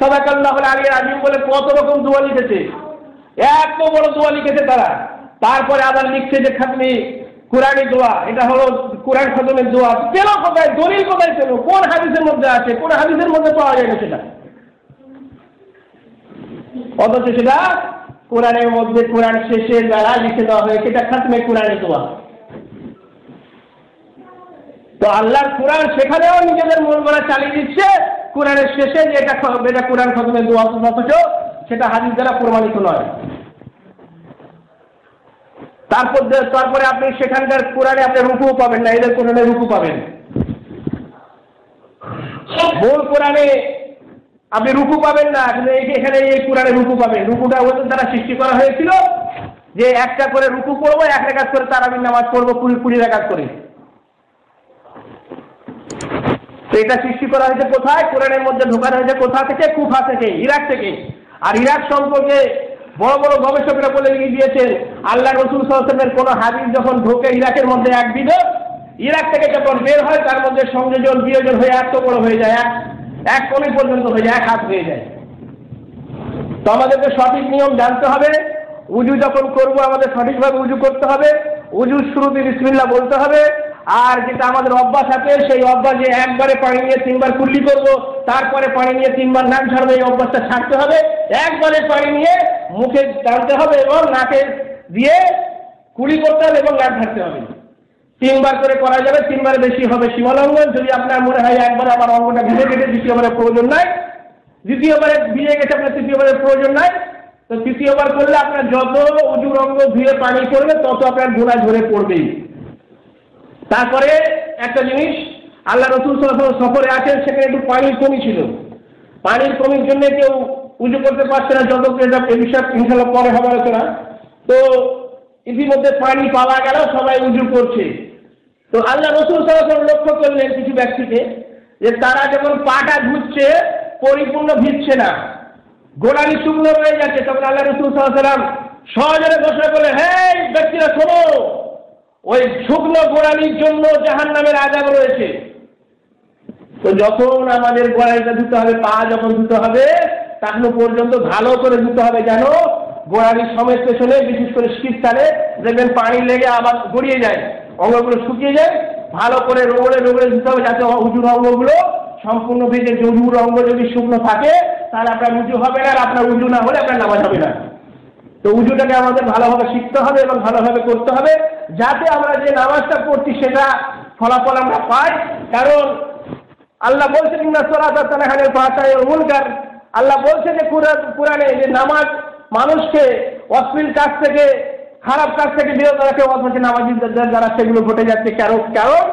সদাকাল্লাহ আলী আজিম বলে কত রকম দোয়া লিখেছে? এত বড় দোয়া লিখেছে তারা। তারপরে আবার লিখছে যে, খাতমি কোরআনী দোয়া। এটা হলো কোরআন খতমের দোয়া। পেল কোথায়? দলিল কোথায় পেল? কোন হাদিসের মধ্যে আছে? কোন হাদিসের মধ্যে পাওয়া যায় না সেটা? অথচ সেটা কোরআনের মধ্যে কোরআন শেষে দ্বারা লিখে দেওয়া হয়েছে, এটা খাতমে কোরআনের দোয়া। তো আল্লাহর কোরআন সেখানেও নিজেদের মন গড়া চালিয়ে দিচ্ছে। কোরআনের শেষে যে এটা এটা কোরআন খতমের দোয়া অথচ সেটা হাদিস দ্বারা প্রমাণিত নয়। তারপর তারপরে আপনি সেখানকার কোরআনে আপনি রুকু পাবেন না, এদের কোরআনে রুকু পাবেন। মূল কোরআনে আপনি রুকু পাবেন না এখানে এই কোরআনে রুকু পাবেন। রুকুটা ওদের দ্বারা সৃষ্টি করা হয়েছিল যে একটা করে রুকু করব, এক রেখাত করে তারাবির নামাজ পড়ব কুড়ি কুড়ি রেখাত করে তো এটা সৃষ্টি করা হয়েছে কোথায়? কোরআনের মধ্যে ঢোকানো হয়েছে কোথা থেকে? কুফা থেকে, ইরাক থেকে। আর ইরাক সম্পর্কে বড় বড় গবেষকরা বলে দিয়েছেন, আল্লাহ রসুল সাল্লামের কোন হাদিস যখন ঢোকে ইরাকের মধ্যে এক বিধক ইরাক থেকে যখন বের হয়, তার মধ্যে সংযোজন বিয়োজন হয়ে এত বড় হয়ে যায়, এক এক কমি পর্যন্ত হয়ে যায়, এক হাত হয়ে যায়। তো আমাদেরকে সঠিক নিয়ম জানতে হবে। উজু যখন করব, আমাদের সঠিকভাবে উজু করতে হবে। উজুর শুরুতে বিসমিল্লা বলতে হবে। আর যেটা আমাদের অভ্যাস আছে, সেই অভ্যাসে একবারে পানি নিয়ে তিনবার কুল্লি করব, তারপরে পানি নিয়ে তিনবার নাক ঝাড়বো, এই অভ্যাসটা ছাড়তে হবে। একবারে পানি নিয়ে মুখে টানতে হবে এবং নাকে দিয়ে কুলি করতে হবে এবং নাক ঝাড়তে হবে। তিনবার করে করা যাবে, তিনবার বেশি হবে সীমালঙ্ঘন। যদি আপনার মনে হয় একবার আমার অঙ্গটা ভিজে গেছে দ্বিতীয়বারে প্রয়োজন নাই। দ্বিতীয়বারে ভিজে গেছে, আপনার তৃতীয়বারের প্রয়োজন নাই। তো তৃতীয়বার করলে আপনার যত উজুর অঙ্গ ধুয়ে পানি পড়বে তত আপনার গোড়া ঝরে পড়বেই। তারপরে একটা জিনিস, আল্লাহ রসুল সফরে আছেন, সেখানে একটু পানির কমি ছিল। পানির কমির জন্য কেউ উজু করতে পারছে না, যত এ বিষয় ইনশাল্লাহ পরে হবে আলোচনা। তো ইতিমধ্যে পানি পাওয়া গেল, সবাই উজু করছে। তো আল্লাহ রসুল সরাসরি লক্ষ্য করলেন কিছু ব্যক্তিকে, যে তারা যখন পাটা ধুচ্ছে পরিপূর্ণ ভিজছে না। গোড়ালি শুকনো রয়ে যাচ্ছে তখন আল্লাহ রসুল সাল্লাম সহজরে ঘোষণা করলে হ্যাঁ ব্যক্তিরা, শোনো! ওই শুকনো গোড়ালির জন্য জাহান নামের আজাব রয়েছে। তো যখন আমাদের গোড়ালিটা ধুতে হবে, পা যখন ধুতে হবে, তখন পর্যন্ত ভালো করে ধুতে হবে যেন গোড়ালির সমেত পেছনে, বিশেষ করে শীতকালে দেখবেন পানি লেগে আবার গড়িয়ে যায়, অঙ্গগুলো শুকিয়ে যায়। ভালো করে রোগড়ে রোগড়ে ধুতে হবে যাতে উজুর অঙ্গগুলো সম্পূর্ণ ভেজে উজুর অঙ্গ যদি শুকনো থাকে, তাহলে আপনার উজু হবে না আর আপনার উজু না হলে আপনার নামাজ হবে না। তো উজুটাকে আমাদের ভালোভাবে শিখতে হবে এবং ভালোভাবে করতে হবে, যাতে আমরা যে নামাজটা পড়ছি সেটা ফলাফল আমরা পাই। কারণ আল্লাহ বলছেন, ইন্না সলাতা তানাহানের ভাষায় মুনকার। আল্লাহ বলছে যে, কোরআনে যে নামাজ মানুষকে অশ্লীল কাজ থেকে, খারাপ কাজ থেকে বিরত রাখে, অথচ নামাজিদের যারা সেগুলো ঘটে যাচ্ছে কারণ কারণ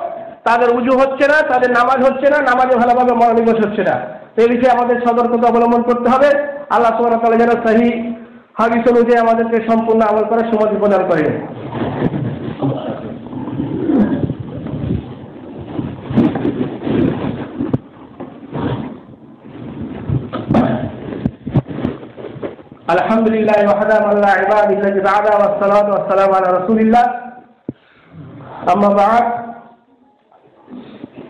তাদের উজু হচ্ছে না, তাদের নামাজ হচ্ছে না, নামাজে ভালোভাবে মনোনিবেশ হচ্ছে না। তো এই বিষয়ে আমাদের সতর্কতা অবলম্বন করতে হবে। আল্লাহ তালা যেন সাহি হাবিস অনুযায়ী আমাদেরকে সম্পূর্ণ আমল করে সমাজ প্রদান করে। আলহামদুলিল্লাহ ওয়াহদা আল্লাহ ইবাদিল্লাহি তাআলা ওয়া সালাতু ওয়া সালামু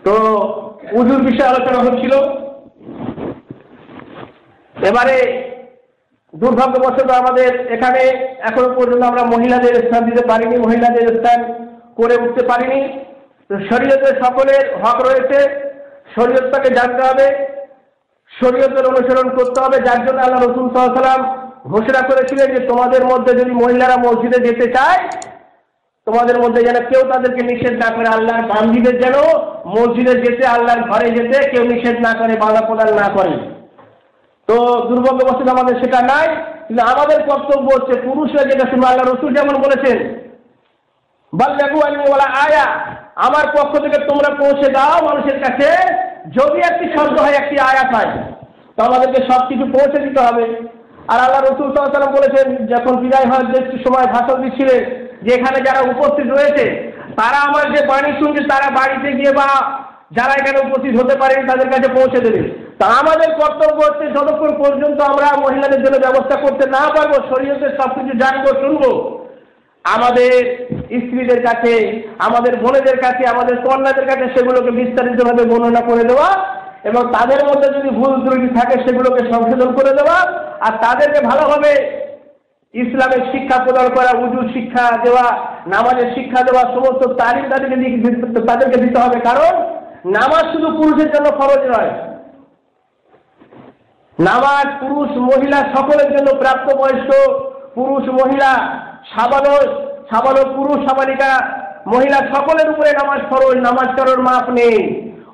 তো উযুর বিষয়ে আলোচনা হচ্ছিল। এবারে দুর্ভাগ্যবশত আমাদের এখানে এখনও পর্যন্ত আমরা মহিলাদের স্থান দিতে পারিনি, মহিলাদের স্থান করে উঠতে পারিনি। শরীয়তের সকলের হক রয়েছে, শরীয়তটাকে জানতে হবে, শরীয়তের অনুসরণ করতে হবে। যার জন্য আল্লাহ রসুল সাল্লাম ঘোষণা করেছিলেন যে তোমাদের মধ্যে যদি মহিলারা মসজিদে যেতে চায়, তোমাদের মধ্যে যেন কেউ তাদেরকে নিষেধ না করে আল্লাহর বান্দিদের যেন মসজিদে যেতে, আল্লাহর ঘরে যেতে কেউ নিষেধ না করে বাধা প্রদান না করে। তো দুর্ভাগ্যবশত আমাদের সেটা নাই, কিন্তু আমাদের কর্তব্য হচ্ছে পুরুষরা যেটা শুনে আল্লাহ রসুল যেমন বলেছেন ওলা আয়া, আমার পক্ষ থেকে তোমরা পৌঁছে দাও মানুষের কাছে, যদি একটি শব্দ হয়, একটি আয়াত হয়, তো আমাদেরকে সব কিছু পৌঁছে দিতে হবে। আর আল্লাহ রসুল সাল্লাম বলেছেন, যখন বিদায় হওয়ার যে সময় ভাষণ দিচ্ছিলেন যে এখানে যারা উপস্থিত রয়েছে, তারা আমার যে বাণী শুনছে তারা বাড়িতে গিয়ে বা যারা এখানে উপস্থিত হতে পারেনি, তাদের কাছে পৌঁছে দেবে। তা আমাদের কর্তব্য হচ্ছে যতক্ষণ পর্যন্ত আমরা মহিলাদের জন্য ব্যবস্থা করতে না পারব, শরীয়তের সব কিছু জানব, শুনব। আমাদের স্ত্রীদের কাছে, আমাদের বোনেদের কাছে, আমাদের কন্যাদের কাছে সেগুলোকে বিস্তারিতভাবে বর্ণনা করে দেওয়া এবং তাদের মধ্যে যদি ভুল ত্রুটি থাকে সেগুলোকে সংশোধন করে দেওয়া আর তাদেরকে ভালোভাবে ইসলামের শিক্ষা প্রদান করা, উজুর শিক্ষা দেওয়া, নামাজের শিক্ষা দেওয়া, সমস্ত তালিম তাদেরকে তাদেরকে দিতে হবে। কারণ নামাজ শুধু পুরুষের জন্য খরচ নয় নামাজ পুরুষ মহিলা সকলের জন্য প্রাপ্তবয়স্ক, পুরুষ মহিলা সাবালক সাবালক পুরুষ সাবালিকা, মহিলা সকলের উপরে নামাজ ফরজ, নামাজ কারোর মাপ নেই।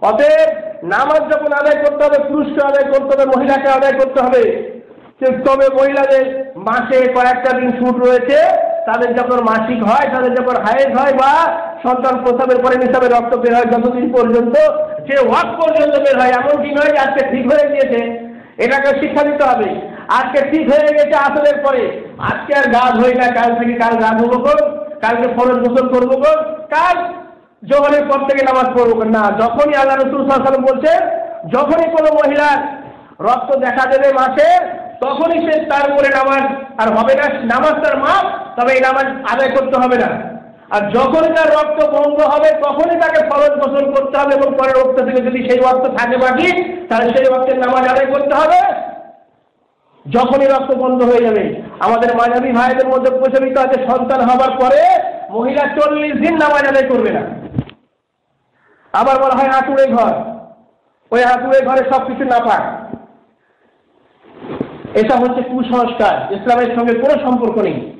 অতএব নামাজ যখন আদায় করতে হবে, পুরুষকে আদায় করতে হবে, মহিলাকে আদায় করতে হবে। তবে মহিলাদের মাসে কয়েকটা দিন ছুট রয়েছে, তাদের যখন মাসিক হয়, তাদের যখন হায়েজ হয় বা সন্তান প্রসবের পরে হিসাবে রক্ত বের হয় যতদিন পর্যন্ত, সে ওয়াক পর্যন্ত বের হয়। এমন দিন হয় যে আজকে ঠিক হয়ে গিয়েছে। এটাকে শিক্ষা দিতে হবে। আজকে ঠিক হয়ে গেছে আসলের পরে। আজকে আর গা ধোই না, কাল থেকে কাল গা ধোবো কোন কালকে ফরজ গোসল করব কোন কাল জোহরের পর থেকে নামাজ পড়ব কোন। না, যখনই আল্লাহ রসুল সাল্লাম বলছে, যখনই কোনো মহিলার রক্ত দেখা দেবে মাসে তখনই সে তার উপরে নামাজ, আর হবে না, নামাজ তার মাপ, তবে এই নামাজ আদায় করতে হবে না। আর যখনই তার রক্ত বন্ধ হবে, তখনই তাকে ফরজ গোসল করতে হবে এবং পরের রক্ত থেকে যদি সেই রক্ত থাকে বাকি, তাহলে সেই রক্তের নামাজ আদায় করতে হবে। যখনই রক্ত বন্ধ হয়ে যাবে, আমাদের মাঝাবী ভাইদের মধ্যে প্রচলিত আছে, সন্তান হবার পরে মহিলা চল্লিশ দিন নামাজ আদায় করবে না। আবার বলা হয় হাতুড়ে ঘর। ওই হাতুড়ে ঘরে সব কিছু না পাক এটা হচ্ছে কুসংস্কার, ইসলামের সঙ্গে কোনো সম্পর্ক নেই।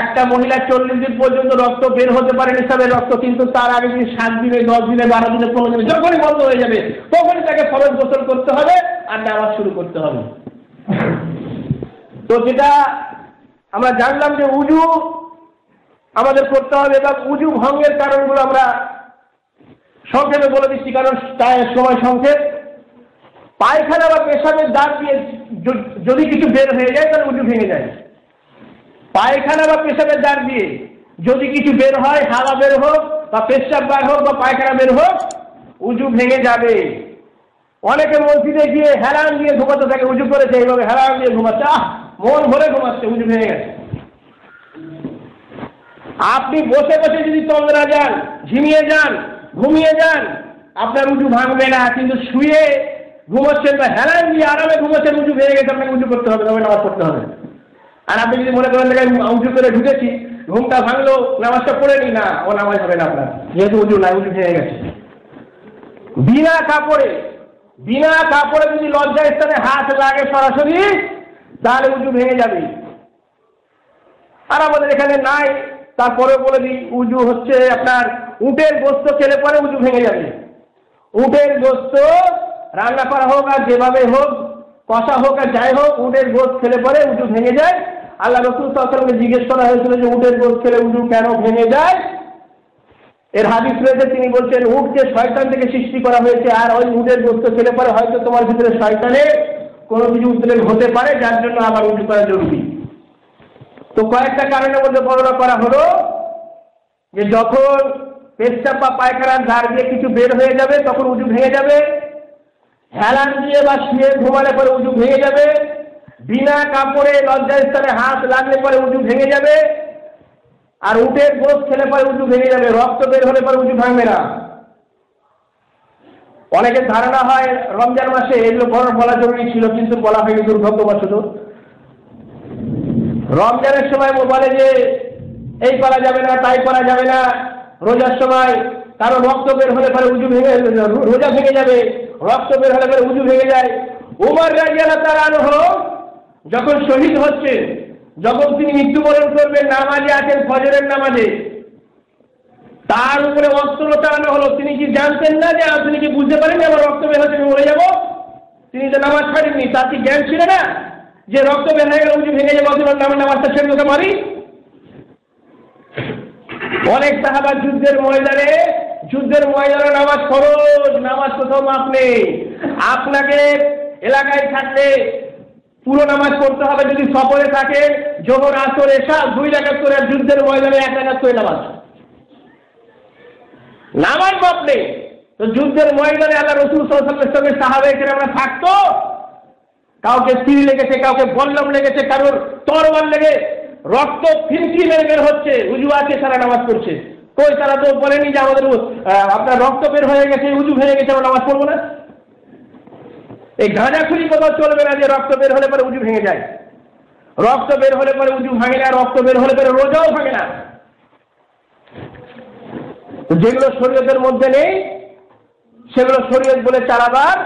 একটা মহিলা চল্লিশ দিন পর্যন্ত রক্ত বের হতে পারে নিসাবের রক্ত কিন্তু তার আগে যদি সাত দিনে, দশ দিনে, বারো দিনে, পনেরো দিনে, যখনই বন্ধ হয়ে যাবে, তখনই তাকে ফরজ গোসল করতে হবে আর নামাজ শুরু করতে হবে। তো যেটা আমরা জানলাম যে উজু আমাদের করতে হবে, এবং উজু ভঙ্গের কারণগুলো আমরা সংক্ষেপে বলে দিচ্ছি, কারণ সময় সংক্ষেপ। পায়খানা বা পেশাবের দাগ দিয়ে যদি কিছু বের হয়ে যায়, তাহলে উজু ভেঙে যায়। পায়খানা বা পেশাবের দাগ দিয়ে যদি কিছু বের হয়, হাওয়া বের হোক বা পেশাব বার হোক বা পায়খানা বের হোক, উজু ভেঙে যাবে। অনেকে মসজিদে গিয়ে হেলান দিয়ে ঘুমাতে থাকে, উজু করেছে, এইভাবে হেলান দিয়ে ঘুমাচ্ছে। আহ, মন ভরে ঘুমাচ্ছে, উজু ভেঙে গেছে। আপনি বসে বসে যদি তন্দ্রা যান, ঝিমিয়ে যান, ঘুমিয়ে যান, আপনার উঁচু ভাঙবে না, কিন্তু শুয়ে ঘুমাচ্ছেন বা হেলান দিয়ে আরামে ঘুমাচ্ছেন উঁচু ভেঙে গেছে, আপনাকে উঁচু করতে হবে, তবে নামাজ পড়তে হবে। আর আপনি যদি মনে করেন দেখেন উঁচু করে ঢুকেছি, ঘুমটা ভাঙলো, নামাজটা পড়ে নি না, ও নামাজ হবে না আপনার। যেহেতু উঁচু, নাই উজু ভেঙে গেছে। বিনা কাপড়ে বিনা কাপড়ে যদি লজ্জা স্থানে হাত লাগে সরাসরি, তাহলে উঁচু ভেঙে যাবে। আর আমাদের এখানে নাই তারপরে বলে দিই উজু হচ্ছে আপনার উটের গোস্ত খেলে পরে উজু ভেঙে যাবে। উটের গোস্ত রান্না করা হোক আর যেভাবে হোক, কষা হোক আর যাই হোক, উটের গোস্ত খেলে পরে উজু ভেঙে যায়। আল্লাহ রসুল সাল্লামকে জিজ্ঞেস করা হয়েছিল যে উটের গোস্ত খেলে উজু কেন ভেঙে যায়? এর হাদিস রয়েছে, তিনি বলছেন উটকে শয়তান থেকে সৃষ্টি করা হয়েছে, আর ওই উটের গোস্ত খেলে পরে হয়তো তোমার ভিতরে শয়তানের কোনো কিছু উদ্রেক হতে পারে, যার জন্য আবার উজু করা জরুরি। তো কয়েকটা কারণের মধ্যে বর্ণনা করা হলো যে যখন পেশাব বা পায়খানার ধার দিয়ে কিছু বের হয়ে যাবে, তখন উজু ভেঙে যাবে। হেলান দিয়ে বা শুয়ে ঘুমালে পরে উজু ভেঙে যাবে। বিনা কাপড়ে লজ্জাস্থানে হাত লাগলে পরে উঁচু ভেঙে যাবে, আর উঠে গোস খেলে পরে উঁচু ভেঙে যাবে, রক্ত বের হলে পরে উঁচু ভাঙবে না। অনেকের ধারণা হয় রমজান মাসে এগুলো বলা জরুরি ছিল, কিন্তু বলা হয়নি দুর্ভাগ্যবশত। রমজানের সময় বলে যে, এই করা যাবে না, তাই করা যাবে না। রোজার সময় কারও রক্ত বের হলে পরে উজু ভেঙে রোজা ভেঙে যাবে, রক্ত বের হলে পরে উজু ভেঙে যায়। উমর রাজিয়ালা তার আনহ যখন শহীদ হচ্ছে, যখন তিনি মৃত্যুবরণ করবেন, নামাজে আছেন, ফজরের নামাজে, তার উপরে অস্ত্র চালানো হলো। তিনি কি জানতেন না যে তিনি কি বুঝতে পারেন আমার রক্ত বের হচ্ছে আমি মরে যাব? তিনি তো নামাজ ছাড়েননি। তার কি জ্ঞান ছিল না যে রক্ত বের হয়ে গেলে ভেঙে যাবে অতবার নামের নামাজটা ছেড়ে তোকে পারি? অনেক সাহাবার যুদ্ধের ময়দানে যুদ্ধের ময়দানে নামাজ খরচ নামাজ কোথাও মাপ নেই। আপনাকে এলাকায় থাকলে পুরো নামাজ পড়তে হবে যদি সফরে থাকে। জোহর, আসর এসা দুই রাখাত করে যুদ্ধের ময়দানে এক রাখাত করে নামাজ। নামাজ মাপ নেই তো যুদ্ধের ময়দানে আল্লাহ রসুল সাল্লামের সঙ্গে সাহাবে এখানে আমরা থাকতো। কাউকে তীর লেগেছে, কাউকে বল্লম লেগেছে, কারোর তরবার লেগে রক্ত ফিনকি মেরে বের হচ্ছে। উজু আছে, তারা নামাজ পড়ছে। কই তারা তো বলেনি যে আমাদের আপনার রক্ত বের হয়ে গেছে, উজু ভেঙে গেছে, আমরা নামাজ পড়ব না? এই গাঁজাখুরি কোথাও চলবে না, যে রক্ত বের হলে পরে উজু ভেঙে যায়। রক্ত বের হলে পরে উজু ভাঙে না, রক্ত বের হলে পরে রোজাও ভাঙে না। যেগুলো শরীয়তের মধ্যে নেই, সেগুলো শরীয়ত বলে চালাবার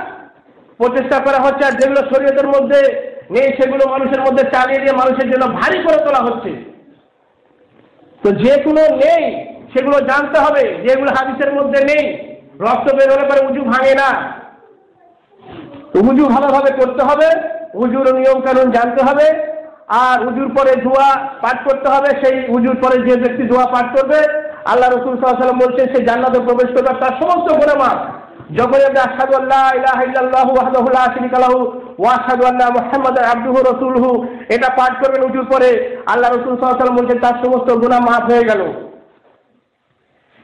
প্রচেষ্টা করা হচ্ছে, আর যেগুলো শরীয়তের মধ্যে নেই, সেগুলো মানুষের মধ্যে চালিয়ে দিয়ে মানুষের জন্য ভারী করে তোলা হচ্ছে। তো যেগুলো নেই, সেগুলো জানতে হবে, যেগুলো হাদিসের মধ্যে নেই, রক্ত বের হলে পরে উজু ভাঙে না। উজু ভালোভাবে করতে হবে উজুর নিয়ম কানুন জানতে হবে, আর উজুর পরে দোয়া পাঠ করতে হবে, সেই উজুর পরে যে ব্যক্তি দোয়া পাঠ করবে, আল্লাহ রসুল সাল্লাম বলছেন, সে জান্নাতে প্রবেশ করবে, তার সমস্ত গুণামা যখন আপনি আসাদু আল্লাহ ইলাহা ইল্লাল্লাহু ওয়াহদাহু লা লাহু ওয়া আশহাদু আন্না মুহাম্মাদান আবদুহু রাসূলুহু, এটা পাঠ করবেন উজুর পরে, আল্লাহ রসুল সাল্লাল্লাহু আলাইহি বলছেন, তার সমস্ত গুনাহ মাফ হয়ে গেল।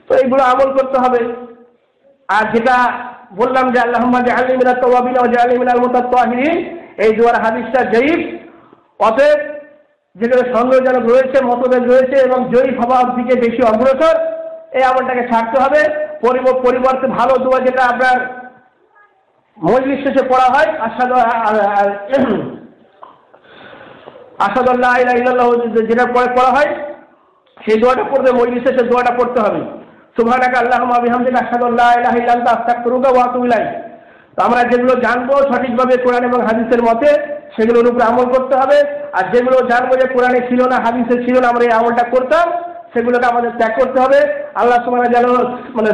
তো এইগুলো আমল করতে হবে। আর যেটা বললাম যে মুতাত্তাহিরিন, এই দুয়ার হাদিসটা জয়ীফ। অতএব যেগুলো সন্দেহজনক রয়েছে, মতভেদ রয়েছে এবং জয়ীফ হওয়ার দিকে বেশি অগ্রসর, এই আমলটাকে ছাড়তে হবে। পরিব- পরিবর্তে ভালো দোয়া যেটা আপনার মজলিস শেষে পড়া হয় আসাদ আসাদুল্লাহ যেটা পড়া হয়, সেই দোয়াটা পড়বে মজলিস শেষে দোয়াটা পড়তে হবে। সুবহানাকা আল্লাহ আবিহামদিন আসাদুল্লাহ আল্লা ইলাহা ইল্লা আনতা আস্তাগফিরুকা ওয়া আতুবু ইলাইক। তো আমরা যেগুলো জানব সঠিকভাবে কোরআন এবং হাদিসের মতে, সেগুলোর উপরে আমল করতে হবে। আর যেগুলো জানব যে কোরআনে ছিল না, হাদিসে ছিল না, আমরা এই আমলটা করতাম। সেগুলোকে আমাদের ত্যাগ করতে হবে আল্লাহ সুবহানাহু যেন মানে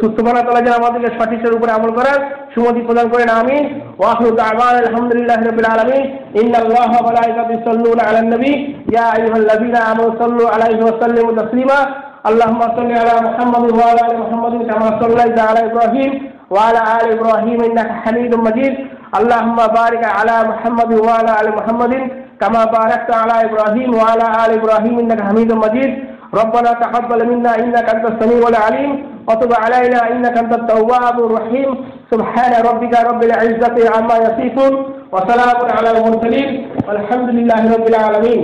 সুবহানাহু তাআলা যেন আমাদেরকে সঠিকের উপরে আমল করার সুমতি প্রদান করেন আমি ওয়াহু দাওয়ান আলহামদুলিল্লাহি রাব্বিল আলামিন ইন্নাল্লাহা ওয়া মালাইকাতাহু ইউসাল্লুনা আলান নবী ইয়া আইয়ুহাল্লাযীনা আমানু সাল্লু আলাইহি ওয়া সাল্লিমু তাসলিমা اللهم صل على محمد وعلى ال محمد كما صليت على ابراهيم وعلى ال ابراهيم انك حميد مجيد اللهم بارك على محمد وعلى ال محمد كما باركت على ابراهيم وعلى ال ابراهيم انك حميد مجيد ربنا تقبل منا إنك أنت السميع العليم وتب علينا إنك أنت التواب الرحيم. سبحان ربك رب العزة عما يصفون وسلام على المرسلين. والحمد لله رب العالمين.